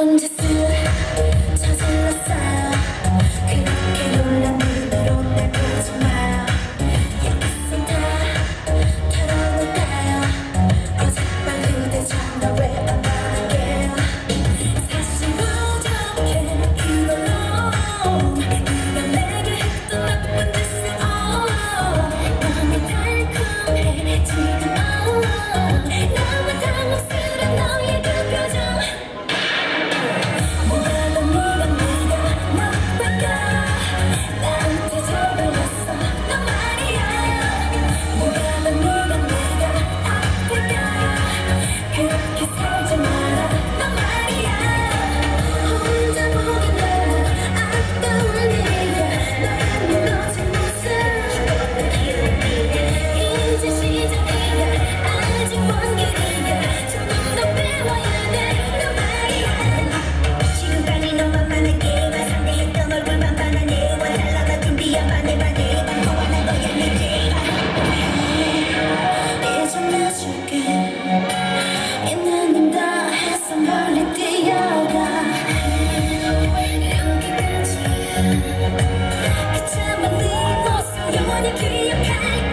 to okay?